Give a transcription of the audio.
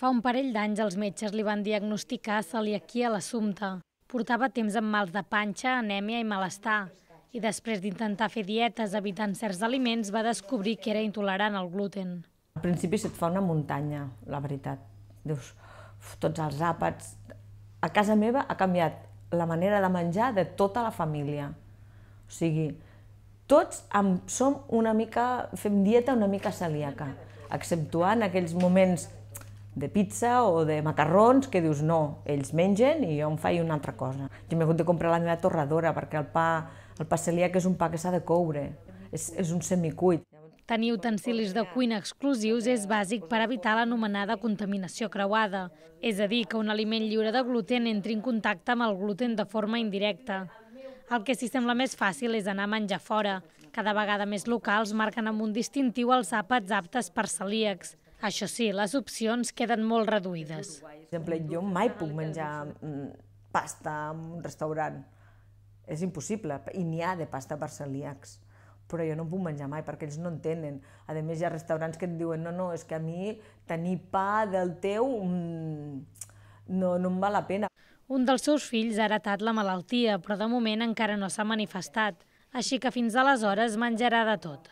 Fa un parell d'anys els metges li van diagnosticar celiaquia a l'assumpte. Portava temps amb mals de panxa, anèmia i malestar. I després d'intentar fer dietes evitant certs aliments, va descobrir que era intolerant al gluten. Al principi se't fa una muntanya, la veritat. Dius, tots els àpats... A casa meva ha canviat la manera de menjar de tota la família. O sigui, tots amb, som una mica, fem dieta una mica celíaca, exceptuant aquells moments de pizza o de macarrons que dius no, ells mengen i jo em faig una altra cosa. Jo m'he hagut de comprar la meva torradora perquè el pa, el pa celíac és un pa que s'ha de coure, és, és un semicuit. Tenir utensilis de cuina exclusius és bàsic per evitar l'anomenada contaminació creuada, és a dir, que un aliment lliure de gluten entri en contacte amb el gluten de forma indirecta. El que sí sembla més fàcil és anar a menjar fora. Cada vegada més locals marquen amb un distintiu els àpats aptes per celíacs. Això sí, les opcions queden molt reduïdes. Per exemple, jo mai puc menjar mm, pasta en un restaurant. És impossible, i n'hi ha de pasta per celíacs però jo no puc menjar mai perquè ells no entenen. A més, hi ha restaurants que et diuen no, no, és que a mi tenir pa del teu mmm, no, no em val la pena. Un dels seus fills ha heretat la malaltia, però de moment encara no s'ha manifestat, així que fins aleshores menjarà de tot.